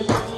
Thank.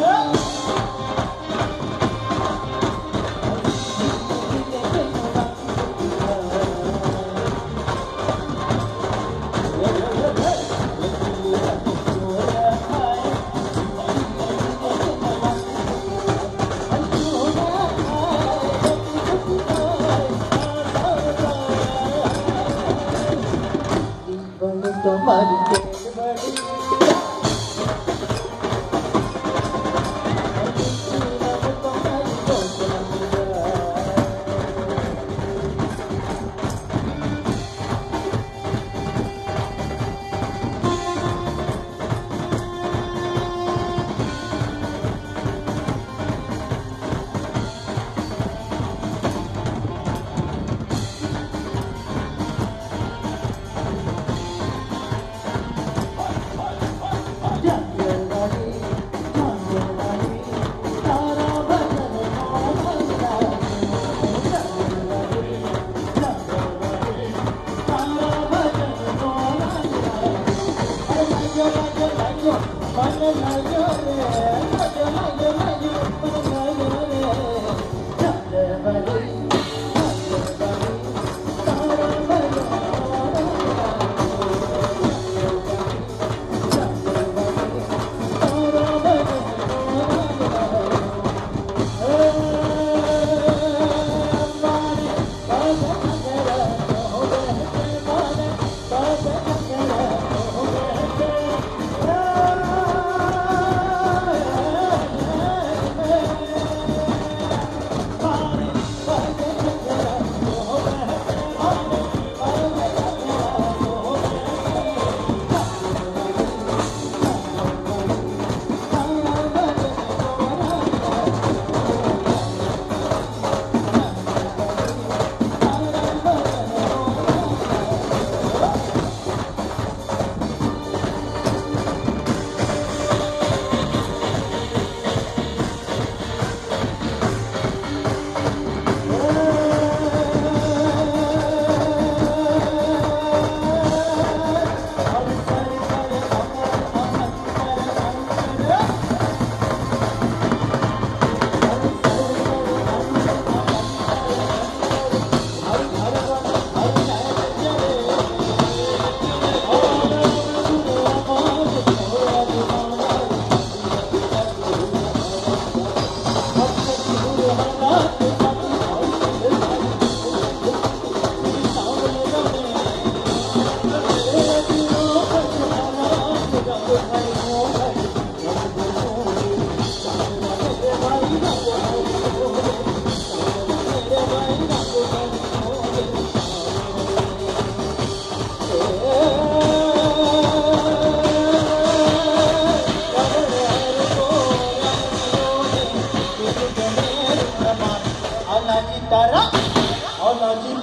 மறுத்தேன் Hare Hare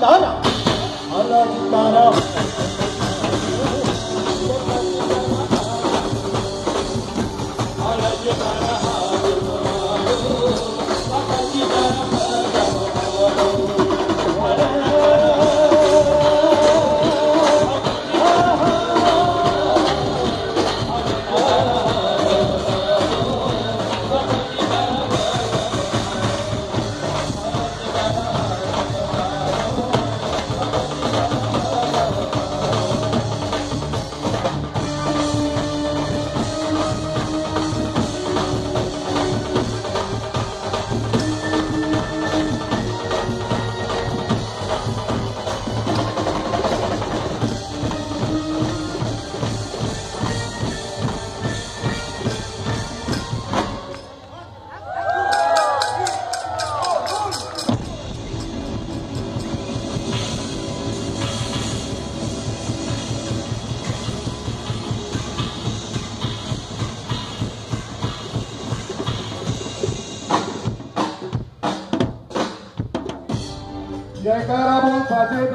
Arabistana, Arabistana.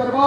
করবো